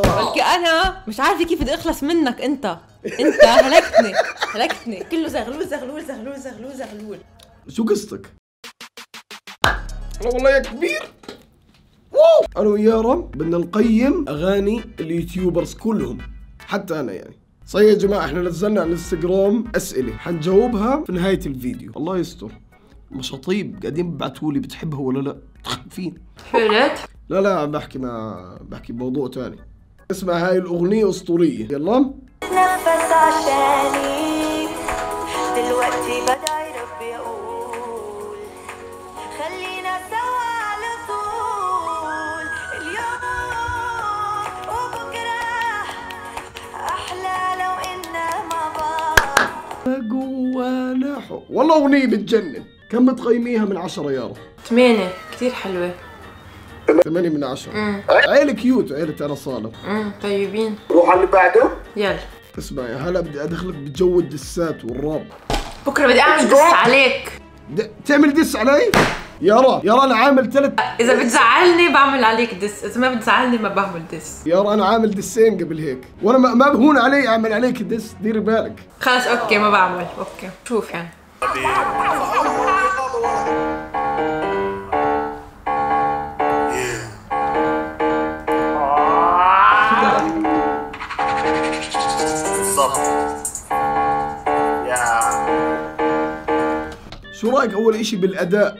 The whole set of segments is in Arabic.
بلكي أنا مش عارفة كيف بدي أخلص منك أنت. أنت هلكتني هلكتني. كله زغلول زغلول زغلول زغلول زغلول شو قصتك؟ والله يا كبير. واو. أنا ويارا بدنا نقيم أغاني ال YouTubers كلهم حتى أنا يعني. صحيح يا جماعة إحنا نزلنا على الإنستغرام أسئلة حنجاوبها في نهاية الفيديو. الله يستر. مشاطيب قاعدين ببعتوا لي بتحبها ولا لا؟ تخفين. حلت لا لا عم بحكي مع بحكي بموضوع تاني. اسمع هاي الأغنية أسطورية. يلا. نفس عشاني. دلوقتي بدعي ربي أقول خلينا سوا على طول. اليوم وبكرة أحلى لو إنا مع بعض. جوانا حب والله أغنية بتجنن. كم بتقيميها من عشرة يارا ثمانية كثير حلوة. ثمانية من عشرة. عيلة cute عيلة أنا صالح. امم طيبين. روح على اللي بعده. يلا. اسمعي هلا بدي أدخلك بجو الدسات والراب. بكرة بدي أعمل diss عليك. تعمل diss علي؟ يارا يارا أنا عامل ثلاث إذا بتزعلني بعمل عليك diss إذا ما بتزعلني ما بعمل diss. يارا أنا عامل دسين قبل هيك. وأنا ما, ما بهون علي أعمل عليك diss ديري بالك خلص okay ما بعمل. okay. شوف يعني. بالظبط يا. شو رأيك أول إشي بالأداء؟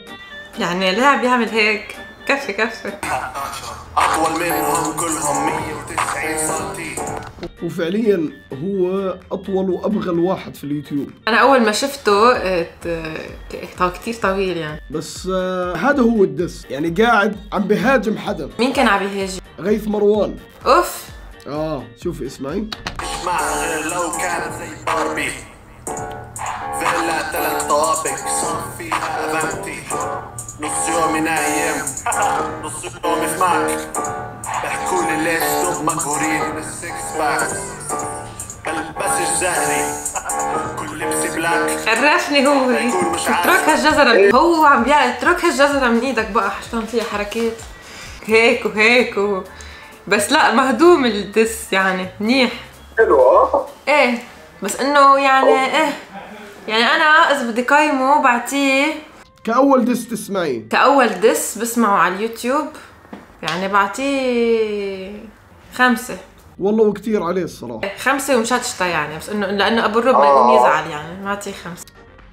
يعني لاعب يعمل هيك. كفي كفي. اطول منهم كلهم 190 سنتي وفعليا هو أطول وأبغل واحد في اليوتيوب. أنا أول ما شفته إت- إت- كتير طويل يعني. بس آه هذا هو ال diss. يعني قاعد عم بهاجم حدا مين كان عم يهاجم غيث مروان. أوف. آه شوفي اسمعي. اسمعها غير لو كانت زي باربي فيلا ثلاث طوابق صار فيها event ي نص يومي نايم نص يومي في معك بيحكوا لي ليش دوب مقهورين من ال six pack. بلبسش زهري كل لبسي black. عرفني هو. اترك هالجزرة هو عم بيعمل اترك هالجزرة من إيدك بقى شلون فيها حركات. هيك وهيك و... بس لا مهضوم ال diss يعني منيح. حلو إيه بس إنه يعني إيه. يعني أنا إذا بدي قيمه بعطيه كأول diss تسمعين كأول diss بسمعه على اليوتيوب. يعني بعطيه خمسة. والله وكتير عليه الصراحة. خمسة ومشطشطة يعني بس إنه لأنه أبو الرب ما يقوم يزعل يعني بعطيه خمسة.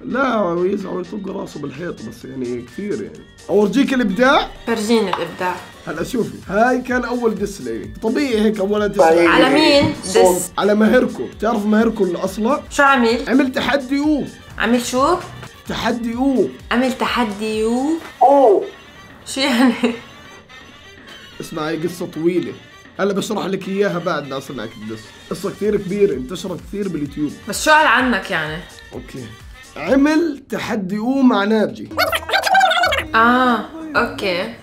لا يزعل ويطق راسه بالحيط بس يعني كثير يعني. أورجيك الإبداع؟ فرجيني الإبداع. هلا شوفي هاي كان أول دس لي. طبيعي هيك أول دس. على مين دس؟ على ماهركو بتعرف ماهركو الاصلع شو عمل عمل تحدي أو عمل شو؟ تحدي أو عمل تحدي و. شو يعني؟ اسمع هاي قصة طويلة. هلا بشرح لك إياها بعد ما سمعك ال diss. قصة كثير كبيرة انتشرت كثير باليوتيوب. بس شو قال عنك يعني؟ okay. عمل تحدي مع ناجي آه أوكي.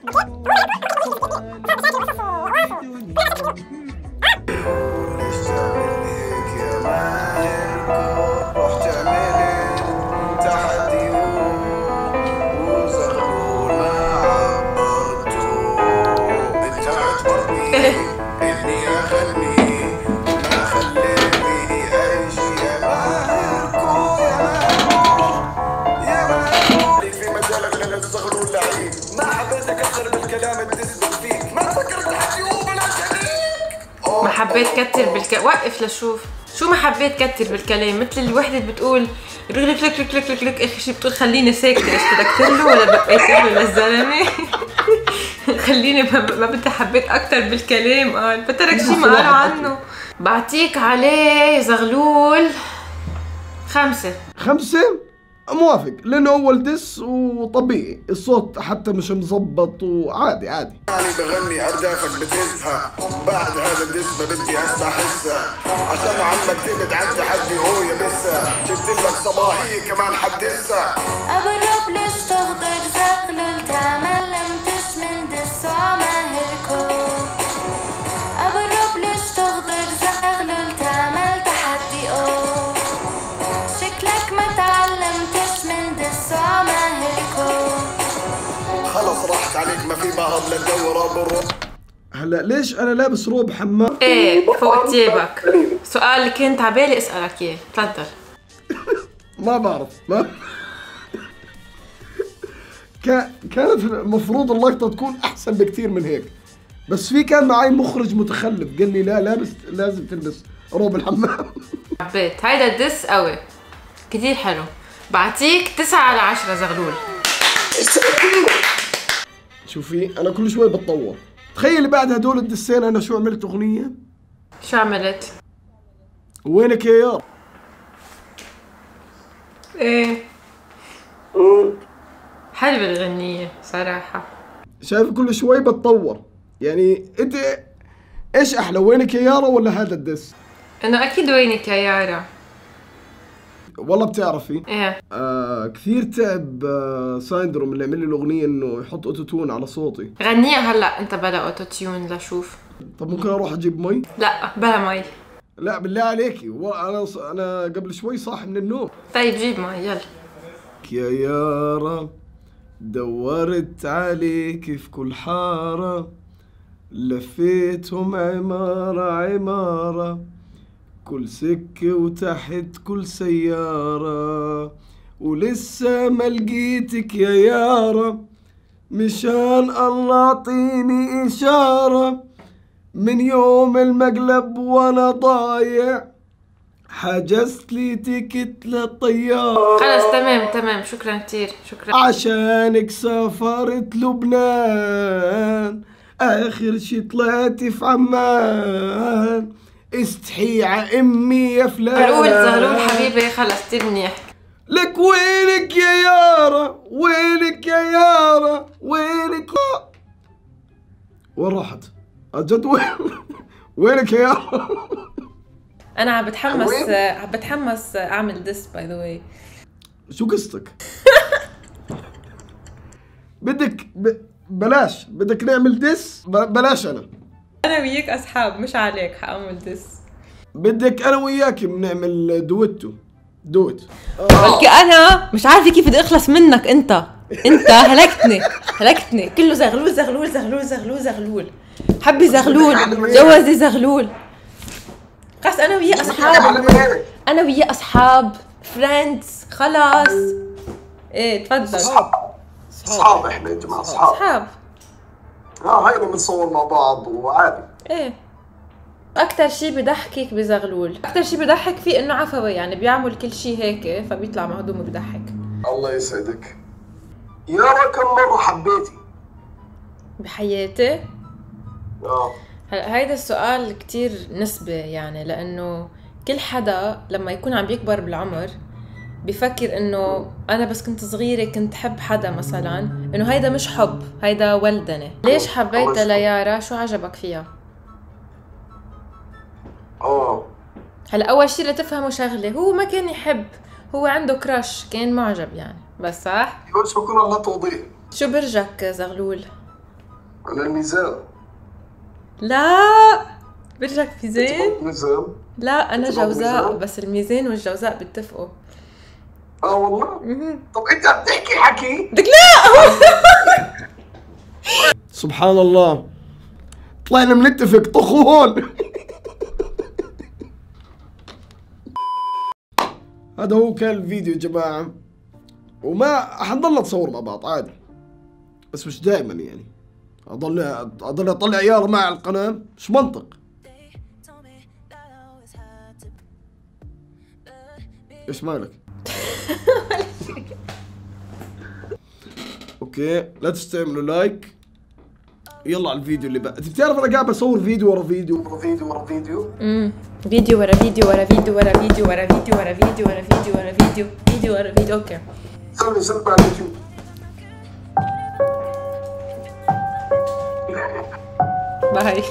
أكثر الدسم فيك. ما تفكر عليك ما حبيت كتر بالك وقف لشوف. شو ما حبيت كتر بالكلام؟ مثل الوحدة بتقول لك لك لك لك لك لك اخر شي بتقول خليني ساكتة. إيش بدك له ولا بقيت له للزلمة؟ خليني ما, ما بدي حبيت أكتر بالكلام. قال بترك شي ما قالوا عنه. بعطيك عليه زغلول خمسة. خمسة؟ موافق لأنه أول دس وطبيعي الصوت حتى مش مزبط وعادي عادي. بغني أردافك بتهزها بعد هذا بدي عشان عمك تبعد عن تحدي هو جبت لك صباحية كمان حدثها راحت عليك ما في مهرب للدورة بالروح هلا ليش أنا لابس روب حمام؟ إيه فوق تيابك سؤال اللي كنت عبالي أسألك إياه. تفضل. ما بعرف. ما كا- كانت المفروض اللقطة تكون أحسن بكثير من هيك. بس في كان معي مخرج متخلف. قال لي لا لابس لازم تلبس روب الحمام. حبيت. هيدا الدس قوي. كتير حلو. بعطيك تسعة على عشرة زغلول. شوفي أنا كل شوي بتطور. تخيلي بعد هدول الدسين أنا شو عملت أغنية؟ شو عملت؟ وينك يا يار؟ إيه. حلوة الغنية صراحة. شايف كل شوي بتطور. يعني أنت إيش أحلى وينك يا يارا ولا هذا الدس؟ انه أكيد وينك يا يارا والله بتعرفي إيه. آه كثير تعب آه سايندروم اللي عمل لي الأغنية إنه يحط autotune على صوتي. غنيها هلأ أنت بلا autotune لشوف. طب ممكن أروح أجيب مي؟ لا بلا مي. لا بالله عليكي أنا أنا قبل شوي صاحي من النوم. طيب جيب مي يلا. يا يارا دورت عليك في كل حارة لفيتهم عمارة عمارة. كل سكة وتحت كل سيارة ولسه ما لقيتك يا يارا. مشان الله أعطيني إشارة من يوم المقلب وأنا ضايع. حجزت لي تيكت للطيارة. خلص تمام تمام. شكرا كتير شكرا. عشانك سافرت لبنان. آخر شي طلعت في عمان. استحي ع امي يا فلان زغلول زغلول حبيبي خلص كتير منيح لك وينك يا يارا وينك يا يارا وينك وين راحت؟ جد وين وينك يا يارا؟ أنا عم بتحمس؟ عم بتحمس أعمل diss by the way شو قصتك؟ بدك ب... بلاش بدك نعمل diss. بلاش أنا أنا وياك أصحاب مش عليك حأعمل diss بدك أنا وياك بنعمل دويتو. دوت بلكي أنا مش عارفة كيف بدي أخلص منك أنت. أنت هلكتني هلكتني. كله زغلول زغلول زغلول زغلول زغلول. حبي زغلول جوزي زغلول. خلص أنا وياه أصحاب. أنا وياه أصحاب. فريندز خلاص. إيه تفضل. أصحاب إحنا يا جماعة أصحاب. أصحاب. آه هينا بنصور مع بعض وعادي. إيه. أكثر شيء بضحكك بزغلول. أكثر شيء بضحك فيه إنه عفوي يعني بيعمل كل شيء هيك فبيطلع مهضوم وبضحك. الله يسعدك. يارا كم مرة حبيتي؟ بحياتي؟ آه. هلا هيدا السؤال كتير نسبة يعني لأنه كل حدا لما يكون عم بيكبر بالعمر بفكر إنه أنا بس كنت صغيرة كنت حب حدا مثلا إنه هيدا مش حب هيدا ولدنة. ليش حبيتها ليارا؟ شو عجبك فيها؟ آه هلا أول شيء لتفهموا شغلة هو ما كان يحب هو عنده كراش كان معجب يعني. بس صح؟ بس بكون الله توضيح. شو برجك زغلول؟ على الميزان. لا برجك في زين ميزان؟ لا أنا جوزاء؟ بس الميزان والجوزاء بيتفقوا. آه والله؟ طب انت عم تحكي حكي؟ بدك لا! سبحان الله. طلعنا بنتفق طخوا هون هذا هو كان الفيديو يا جماعة. وما حنضل نتصور مع بعض عادي. بس مش دائما يعني. أضل أضل أطلع عيال مع القناة. مش منطق. إيش مالك؟ okay لا تنسوا تعملوا like يلا على الفيديو اللي بعد انت بتعرف أنا قاعد بصور فيديو ورا فيديو ورا فيديو ورا فيديو امم فيديو ورا فيديو ورا فيديو ورا فيديو ورا فيديو ورا فيديو ورا فيديو ورا فيديو فيديو ورا فيديو okay سلمي سلمي على اليوتيوب bye